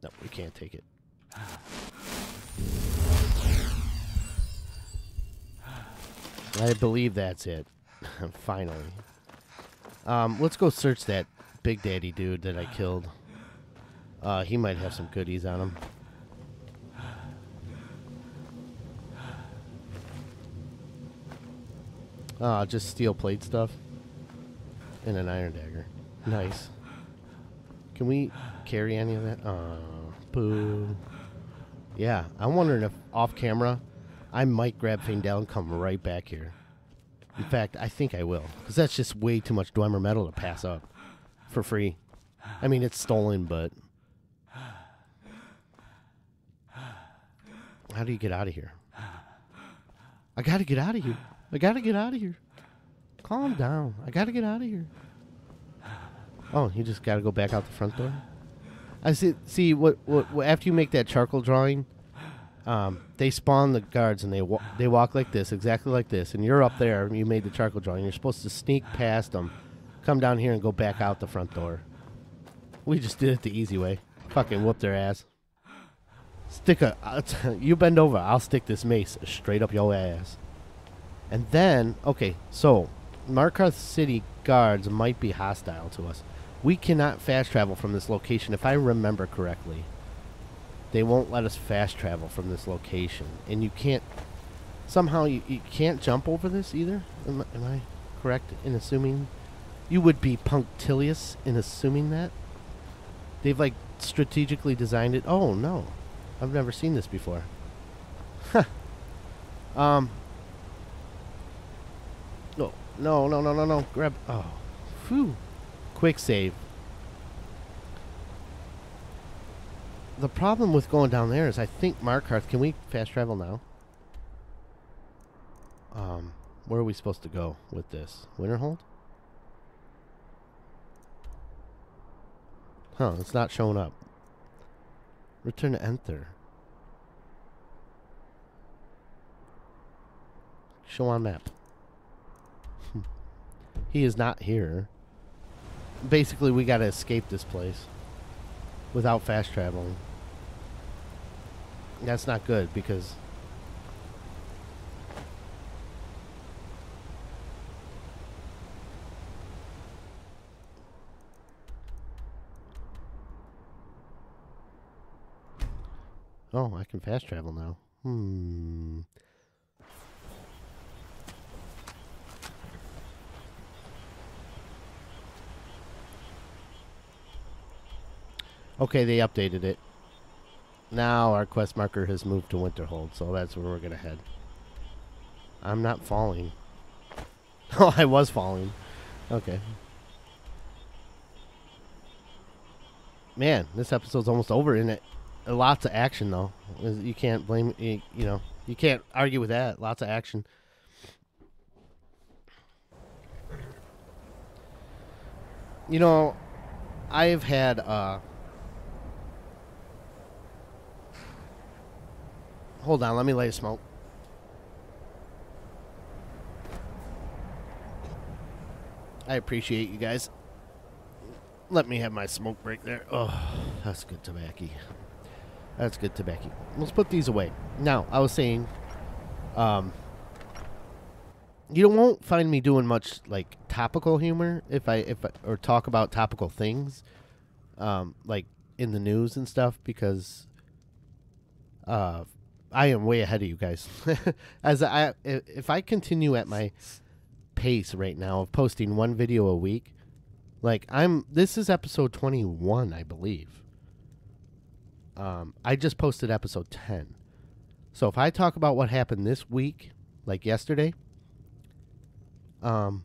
Speaker 1: No, we can't take it. I believe that's it. Finally. Um, let's go search that Big Daddy dude that I killed. Uh, he might have some goodies on him. Ah, just steel plate stuff. And an iron dagger. Nice. Can we carry any of that? Uh, boo. Yeah, I'm wondering if off camera, I might grab Faendal and come right back here. In fact, I think I will, because that's just way too much Dwemer metal to pass up for free. I mean, it's stolen, but how do you get out of here? I gotta get out of here. I gotta get out of here. Calm down. I gotta get out of here. Oh, you just gotta go back out the front door. I see. See what? What? after you make that charcoal drawing, um, they spawn the guards and they wa- they walk like this, exactly like this, and you're up there. and You made the charcoal drawing. You're supposed to sneak past them, come down here and go back out the front door. We just did it the easy way. Fucking whoop their ass. Stick a. T- you bend over. I'll stick this mace straight up your ass. And then, okay, so Markarth City guards might be hostile to us. We cannot fast travel from this location, if I remember correctly. They won't let us fast travel from this location, and you can't. Somehow, you, you can't jump over this either. Am, I- am I correct in assuming? You would be punctilious in assuming that. They've like strategically designed it. Oh no, I've never seen this before. Huh. Um. No, no, no, no, no, no. Grab. Oh, phew. Quick save. The problem with going down there is I think Markarth. Can we fast travel now? Um, where are we supposed to go with this? Winterhold? Huh, it's not showing up. Return to enter. Show on map. he is not here. Basically, we gotta escape this place without fast traveling. That's not good because Oh, I can fast travel now. Hmm. Okay, they updated it. Now our quest marker has moved to Winterhold, so that's where we're gonna head. I'm not falling. Oh, I was falling. Okay. Man, this episode's almost over, isn't it? Lots of action, though. You can't blame you, you know. You can't argue with that. Lots of action. You know, I've had uh Hold on, let me light a smoke. I appreciate you guys. Let me have my smoke break there. Oh, that's good tobacco. That's good tobacco. Let's put these away. Now, I was saying, um, you won't find me doing much like topical humor if I if I, or talk about topical things, um, like in the news and stuff because, uh, I am way ahead of you guys. As I if I continue at my pace right now of posting one video a week, like I'm this is episode 21, I believe. Um I just posted episode 10. So if I talk about what happened this week, like yesterday, um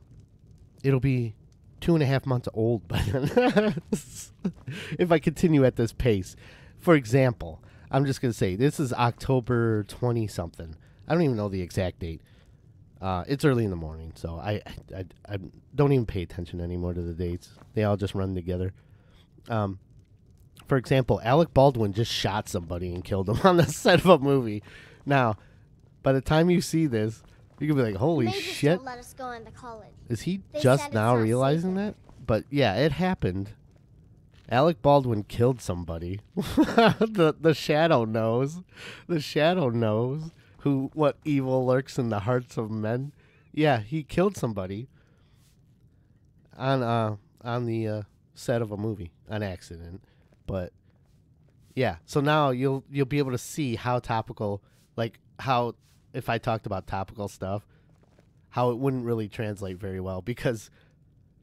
Speaker 1: it'll be two and a half months old by then. if I continue at this pace. For example, I'm just gonna say this is October twenty something. I don't even know the exact date. Uh, it's early in the morning, so I, I I don't even pay attention anymore to the dates. They all just run together. Um, for example, Alec Baldwin just shot somebody and killed him on the set of a movie. Now, by the time you see this, you can be like, "Holy shit!"
Speaker 12: don't let us go into college.
Speaker 1: Is he
Speaker 12: They
Speaker 1: just now realizing that? But yeah, it happened. Alec Baldwin killed somebody. the the shadow knows. The shadow knows who what evil lurks in the hearts of men. Yeah, he killed somebody on uh on the uh, set of a movie, an accident. But yeah, so now you'll you'll be able to see how topical like how if I talked about topical stuff, how it wouldn't really translate very well because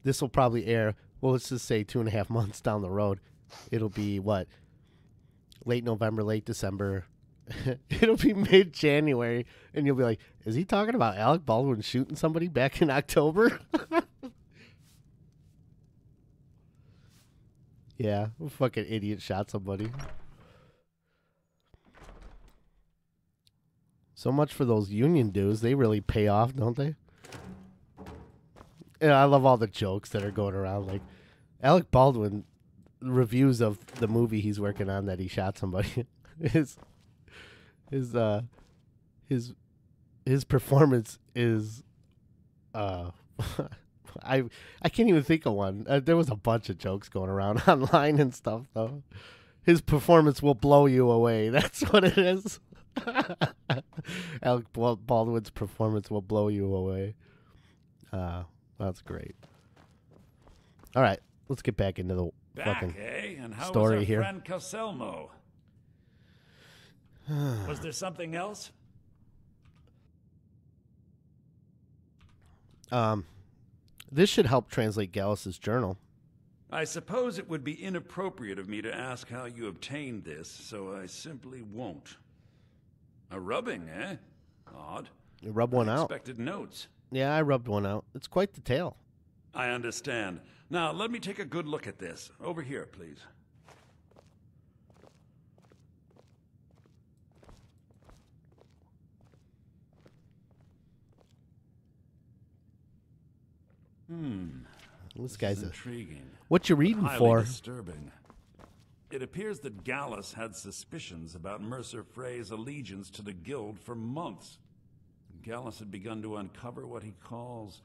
Speaker 1: this will probably air well let's just say two and a half months down the road it'll be what? Late november late december. It'll be mid january and you'll be like is he talking about alec baldwin shooting somebody back in october? Yeah fucking idiot shot somebody. So much for those union dues. They really pay off don't they? Yeah, I love all the jokes that are going around. Like Alec Baldwin reviews of the movie he's working on that he shot somebody. his his uh his his performance is uh I I can't even think of one. Uh, there was a bunch of jokes going around online and stuff though. His performance will blow you away. That's what it is. Alec Baldwin's performance will blow you away. Uh that's great. All right, let's get back into the
Speaker 13: Back,
Speaker 1: fucking
Speaker 13: eh? And how
Speaker 1: story
Speaker 13: was
Speaker 1: here.
Speaker 13: friend Calcelmo? was there something else?
Speaker 1: Um, this should help translate Gallus's journal.
Speaker 13: I suppose it would be inappropriate of me to ask how you obtained this, so I simply won't. A rubbing, eh? Odd.
Speaker 1: You rub one out.
Speaker 13: Expected notes.
Speaker 1: Yeah, I rubbed one out. It's quite the tale.
Speaker 13: I understand. Now, let me take a good look at this. Over here, please. Hmm.
Speaker 1: This guy's
Speaker 13: is
Speaker 1: a-
Speaker 13: intriguing.
Speaker 1: What you reading
Speaker 13: Highly
Speaker 1: for?
Speaker 13: Disturbing. It appears that Gallus had suspicions about Mercer Frey's allegiance to the Guild for months. Gallus had begun to uncover what he calls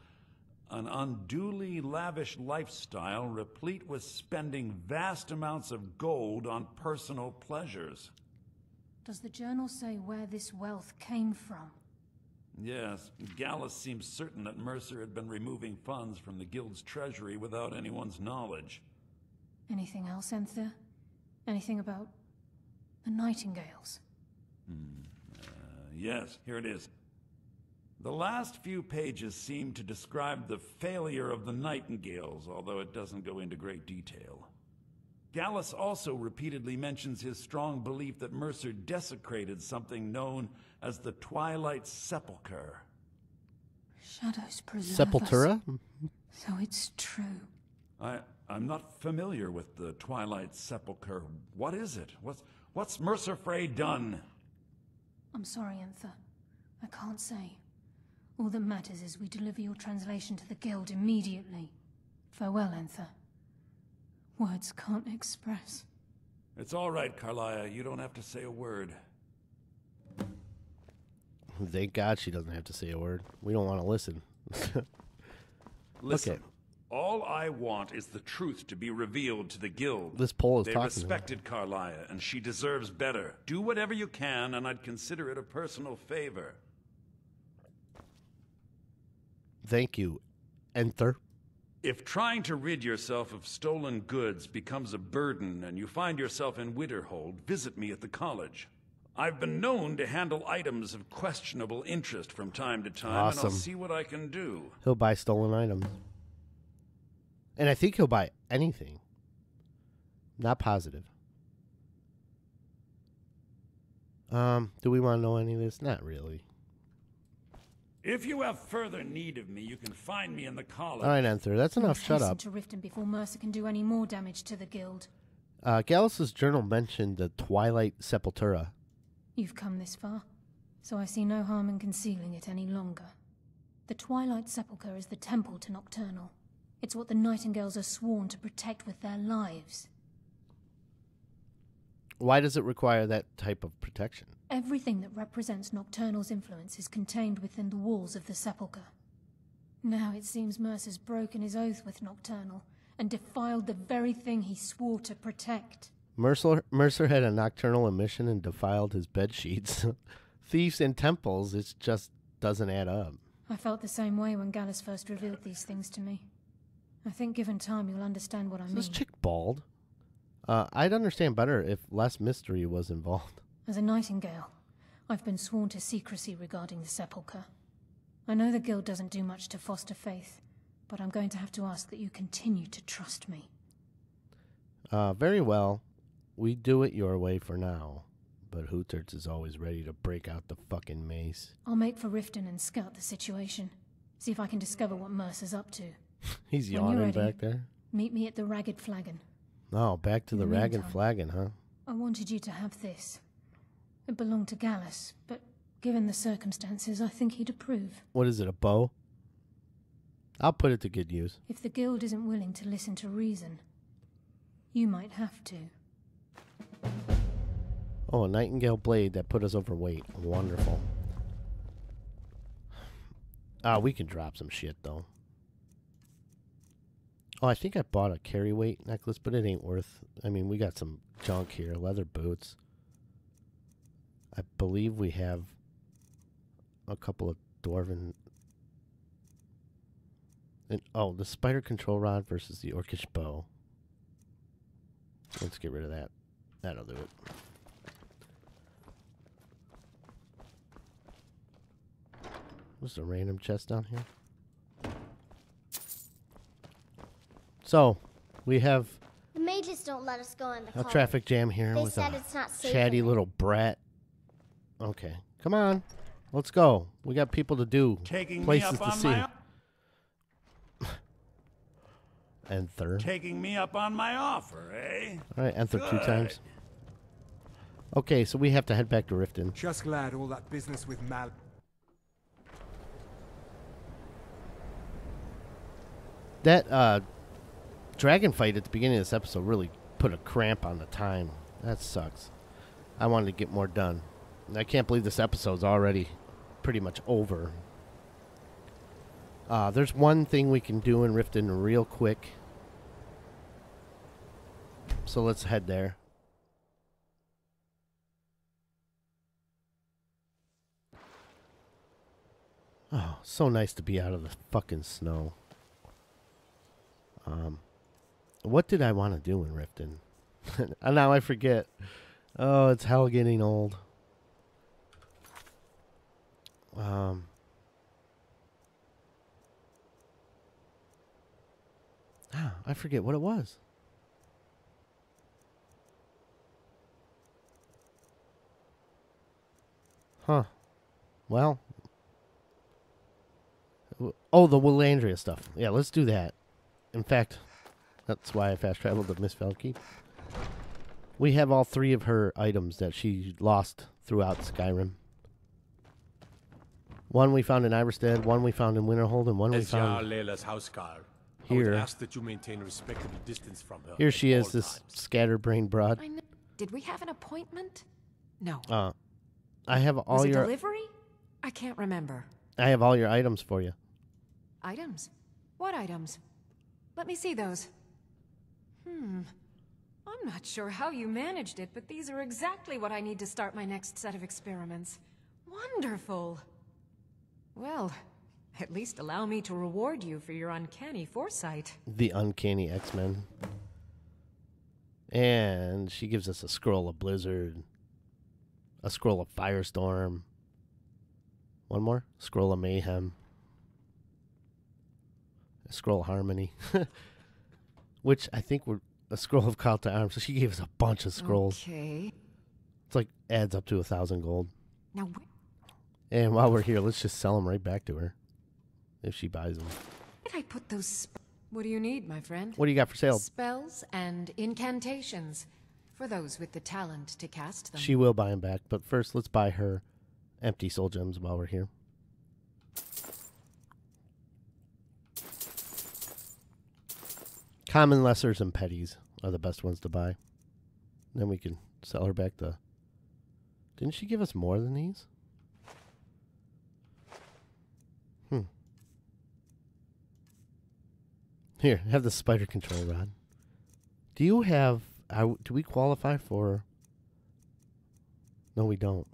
Speaker 13: an unduly lavish lifestyle replete with spending vast amounts of gold on personal pleasures.
Speaker 14: Does the journal say where this wealth came from?
Speaker 13: Yes, Gallus seems certain that Mercer had been removing funds from the Guild's treasury without anyone's knowledge.
Speaker 14: Anything else, Enthir? Anything about the Nightingales?
Speaker 13: Uh, yes, here it is. The last few pages seem to describe the failure of the Nightingales, although it doesn't go into great detail. Gallus also repeatedly mentions his strong belief that Mercer desecrated something known as the Twilight Sepulchre.
Speaker 14: Shadows preserve
Speaker 1: Sepultura?
Speaker 14: us. So it's true.
Speaker 13: I, I'm not familiar with the Twilight Sepulchre. What is it? What's, what's Mercer Frey done?
Speaker 14: I'm sorry, Enthir. I can't say. All that matters is we deliver your translation to the Guild immediately. Farewell, Enthir. Words can't express.
Speaker 13: It's all right, Karliah. You don't have to say a word.
Speaker 1: Thank God she doesn't have to say a word. We don't want to listen.
Speaker 13: Listen.
Speaker 1: Okay.
Speaker 13: All I want is the truth to be revealed to the guild.
Speaker 1: This poll is
Speaker 13: they
Speaker 1: talking to me.
Speaker 13: respected Karliah, and she deserves better. Do whatever you can, and I'd consider it a personal favor.
Speaker 1: Thank you. Enter.
Speaker 13: If trying to rid yourself of stolen goods becomes a burden and you find yourself in Winterhold, visit me at the college. I've been known to handle items of questionable interest from time to time, and I'll see what I can do.
Speaker 1: He'll buy stolen items. And I think he'll buy anything. Not positive. Um, do we want to know any of this? Not really.
Speaker 13: If you have further need of me, you can find me in the college.
Speaker 1: All right, Enter. That's enough.
Speaker 14: Let's
Speaker 1: Shut
Speaker 14: hasten
Speaker 1: up.
Speaker 14: to Riften before Mercer can do any more damage to the Guild.
Speaker 1: Uh, Gallus's journal mentioned the Twilight Sepultura.
Speaker 14: You've come this far, so I see no harm in concealing it any longer. The Twilight Sepulchre is the temple to Nocturnal. It's what the Nightingales are sworn to protect with their lives.
Speaker 1: Why does it require that type of protection?
Speaker 14: Everything that represents Nocturnal's influence is contained within the walls of the Sepulchre. Now it seems Mercer's broken his oath with Nocturnal and defiled the very thing he swore to protect.
Speaker 1: Mercer, Mercer had a nocturnal emission and defiled his bed sheets. Thieves and temples, it just doesn't add up.
Speaker 14: I felt the same way when Gallus first revealed these things to me. I think given time you'll understand what I
Speaker 1: Is
Speaker 14: mean.
Speaker 1: this chick bald? Uh, I'd understand better if less mystery was involved.
Speaker 14: As a Nightingale, I've been sworn to secrecy regarding the Sepulchre. I know the Guild doesn't do much to foster faith, but I'm going to have to ask that you continue to trust me.
Speaker 1: Uh, very well. We do it your way for now. But Hooterts is always ready to break out the fucking mace.
Speaker 14: I'll make for Riften and scout the situation. See if I can discover what Mercer's up to.
Speaker 1: He's yawning
Speaker 14: ready,
Speaker 1: back there.
Speaker 14: Meet me at the Ragged Flagon.
Speaker 1: Oh, back to
Speaker 14: In
Speaker 1: the
Speaker 14: the meantime-
Speaker 1: flagon, huh?
Speaker 14: I wanted you to have this. It belonged to Gallus, but given the circumstances, I think he'd approve.
Speaker 1: What is it, a bow? I'll put it to good use.
Speaker 14: If the Guild isn't willing to listen to reason, you might have to.
Speaker 1: Oh, a nightingale blade that put us overweight. Wonderful. Ah, we can drop some shit though. Oh, I think I bought a carry weight necklace, but it ain't worth. I mean, we got some junk here, leather boots. I believe we have a couple of dwarven. And oh, the spider control rod versus the orcish bow. Let's get rid of that. That'll do it. There's a random chest down here. So, we have
Speaker 12: The mages don't let us go in the
Speaker 1: a
Speaker 12: college.
Speaker 1: traffic jam here
Speaker 12: They
Speaker 1: with
Speaker 12: said
Speaker 1: a
Speaker 12: it's not safe
Speaker 1: chatty
Speaker 12: there.
Speaker 1: little brat. Okay, come on, let's go. We got people to do,
Speaker 13: Taking me
Speaker 1: places
Speaker 13: up
Speaker 1: to
Speaker 13: on
Speaker 1: see.
Speaker 13: my
Speaker 1: Enter.
Speaker 13: taking me up on my offer, eh?
Speaker 1: All right, enter two times. Okay, so we have to head back to Riften.
Speaker 3: Just glad all that business with Mal.
Speaker 1: That uh, dragon fight at the beginning of this episode really put a cramp on the time. That sucks. I wanted to get more done. I can't believe this episode's already pretty much over. Uh, there's one thing we can do in Riften real quick. So let's head there. Oh, so nice to be out of the fucking snow. Um, what did I want to do in Riften? now I forget. Oh, it's hell getting old. Um, ah, I forget what it was. Huh. Well. Oh, the Wylandriah stuff. Yeah, let's do that. In fact, that's why I fast traveled to Mistveil Keep. We have all three of her items that she lost throughout Skyrim. One we found in Ivarstead, one we found in Winterhold, and one we
Speaker 9: As Jarl
Speaker 1: found
Speaker 9: Laila's houseguard, I would
Speaker 1: here.
Speaker 9: ask that you maintain a respectable distance from her.
Speaker 1: Here she is, this
Speaker 9: times.
Speaker 1: scatterbrained broad.
Speaker 15: I know. Did we have an appointment? No.
Speaker 1: Uh, I have all
Speaker 15: Was
Speaker 1: your
Speaker 15: delivery? I can't remember.
Speaker 1: I have all your items for you.
Speaker 15: Items? What items? Let me see those. Hmm. I'm not sure how you managed it, but these are exactly what I need to start my next set of experiments. Wonderful. Well, at least allow me to reward you for your uncanny foresight.
Speaker 1: The Uncanny X Men. And she gives us a scroll of Blizzard, a scroll of Firestorm, one more scroll of Mayhem, a scroll of Harmony, which I think were a scroll of Call to Arms. So she gave us a bunch of scrolls.
Speaker 15: Okay.
Speaker 1: It's like adds up to a thousand gold.
Speaker 15: Now,
Speaker 1: And while we're here, let's just sell them right back to her if she buys them.
Speaker 15: did I put those? What do you need, my friend?
Speaker 1: What do you got for sale?
Speaker 15: Spells and incantations. For those with the talent to cast them.
Speaker 1: She will buy them back, but first let's buy her empty soul gems while we're here. Common lessers and petties are the best ones to buy. Then we can sell her back the. Didn't she give us more than these? Here, have the spider control rod. Do you have? I, do we qualify for? No, we don't.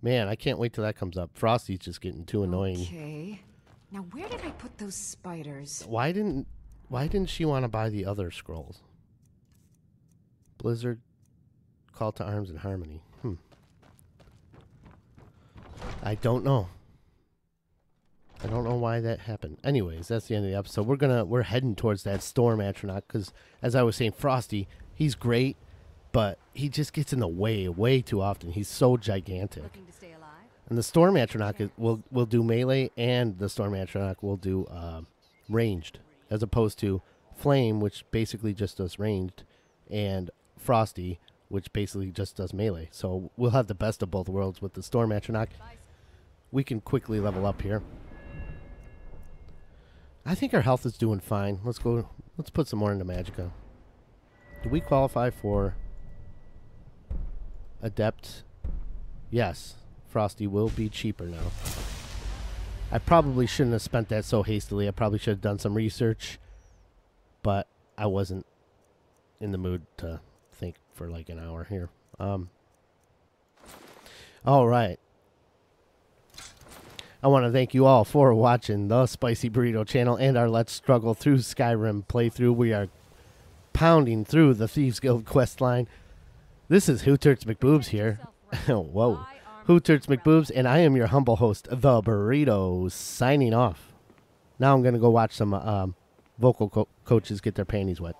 Speaker 1: Man, I can't wait till that comes up. Frosty's just getting too annoying.
Speaker 15: Okay. Now, where did I put those spiders?
Speaker 1: Why didn't Why didn't she want to buy the other scrolls? Blizzard, Call to Arms, and Harmony. Hmm. I don't know. I don't know why that happened. Anyways, that's the end of the episode. We're gonna we're heading towards that storm atronach because, as I was saying, Frosty, he's great, but he just gets in the way way too often. He's so gigantic. And the storm atronach is, will will do melee, and the storm atronach will do uh, ranged, as opposed to flame, which basically just does ranged, and frosty, which basically just does melee. So we'll have the best of both worlds with the storm atronach. We can quickly level up here. I think our health is doing fine. Let's go. Let's put some more into Magicka. Do we qualify for adept? Yes. Frosty will be cheaper now. I probably shouldn't have spent that so hastily. I probably should have done some research, but I wasn't in the mood to think for like an hour here. Um. All right. I want to thank you all for watching the Spicy Burrito channel and our Let's Struggle Through Skyrim playthrough. We are pounding through the Thieves Guild quest line. This is Hooterts McBoobs here. Whoa. Hooterts McBoobs, and I am your humble host, The Burrito, signing off. Now I'm going to go watch some um, vocal co- coaches get their panties wet.